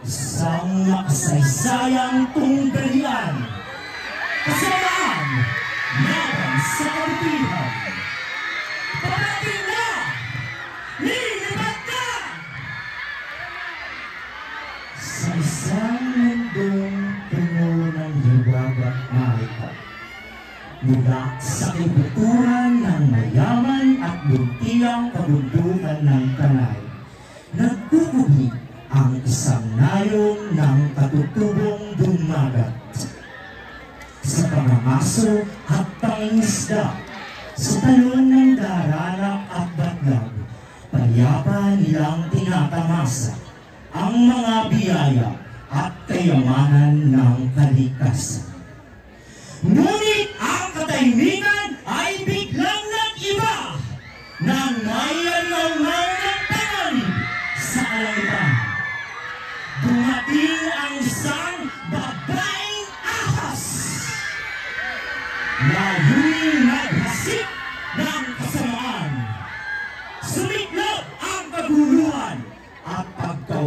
Isang makasaysayang tunggalian. Kasamaan, laban sa kabutihan. Parating na! Lilipat na! Sa isang mundong puno ng liwag at marika, mula sa kibuturan ng mayaman at buntiang kabundukan ng kanay, nagkukubi ang isang nayong ng katutubong dumagat. Sa pangangaso at pangingisda, sa talon ng daranak at batlag, payapa nilang tinatamasa ang mga biyaya at kayamanan ng kalikasan. Ngunit ang katahimikan ay biglang nag-iba nang may angaw ng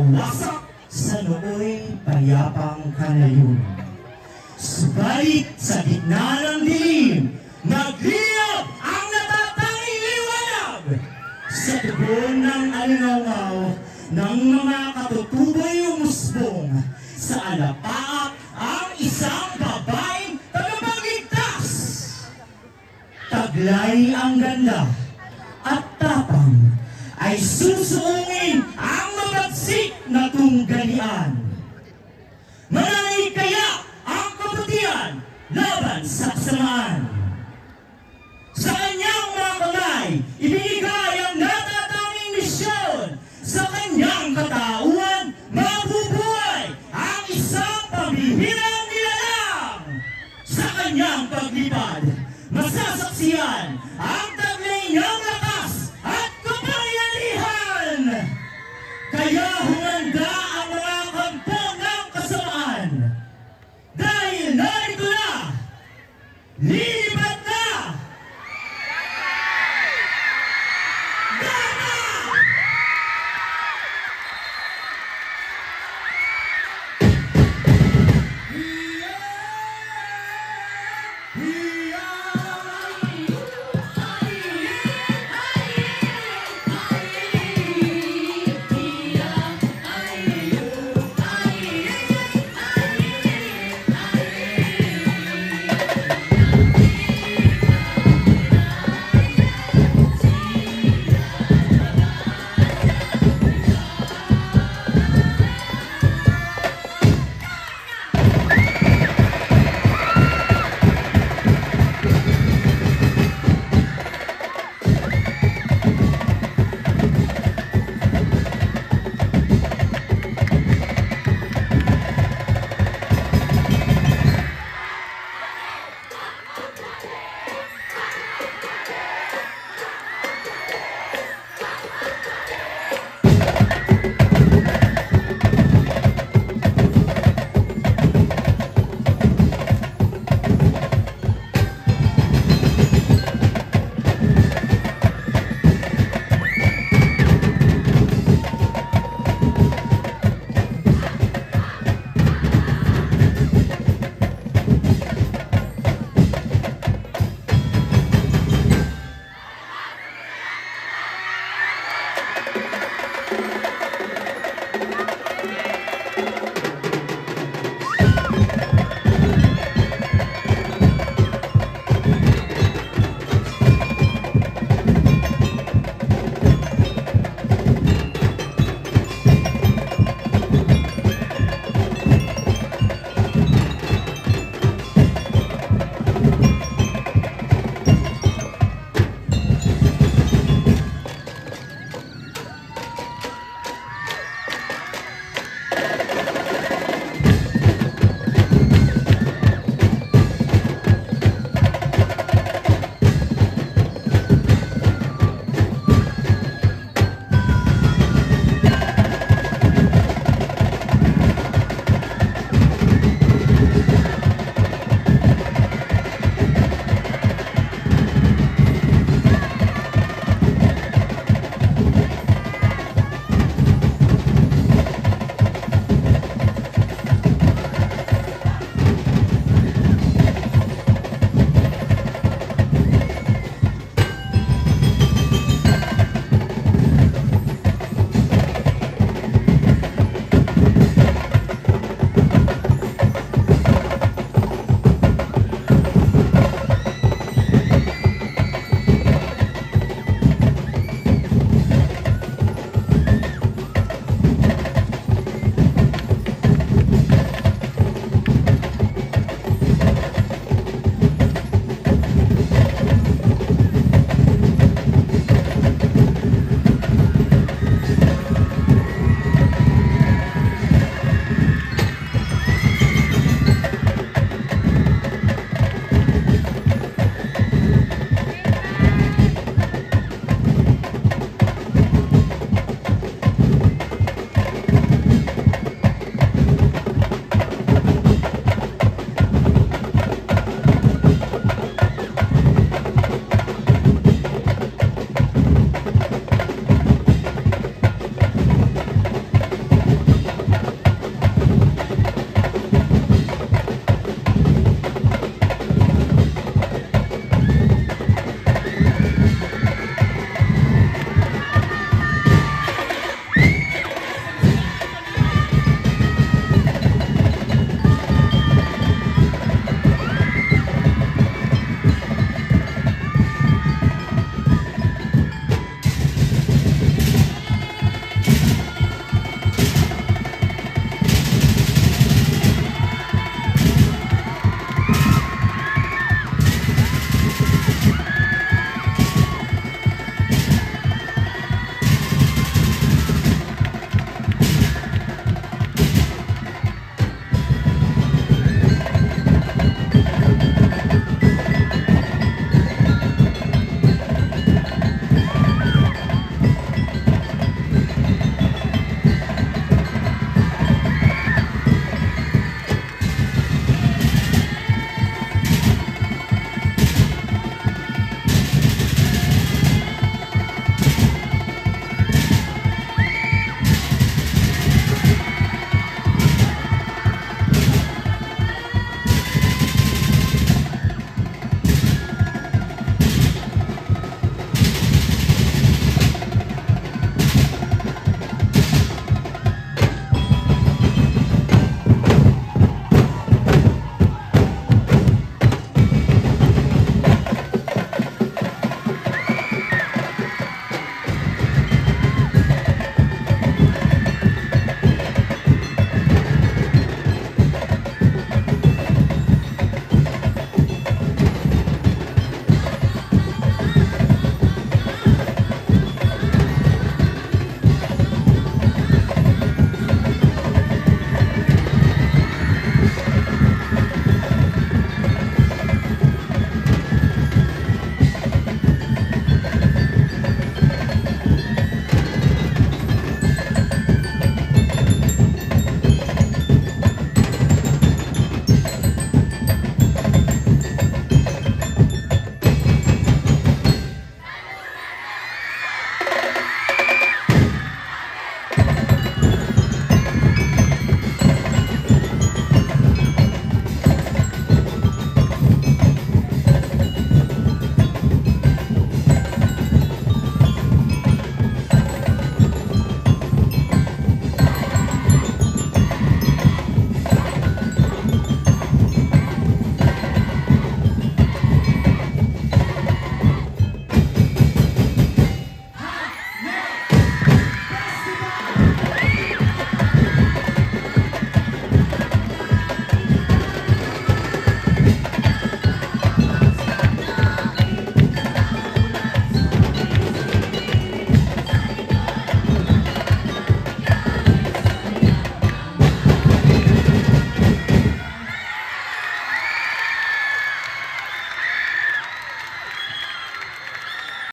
pagkawasak sa nooy payapang kanayunan. Subalit sa gitna ng dilim, nagliyab ang natatanging sa tugon ng alingaw ng mga katutuboy umusbong sa alapaap ang isang babaeng tagapagligtas. Taglay ang ganda at tapang ay susuungin ang mabagsik na tunggalian. Mananay kaya ang kabutihan laban sa kanyang mga kamay, ibinigay ang natatanging misyon. Sa kanyang katauhan, mabubuhay ang isang pambihirang nilalang. Sa kanyang paglipad, masasaksiyan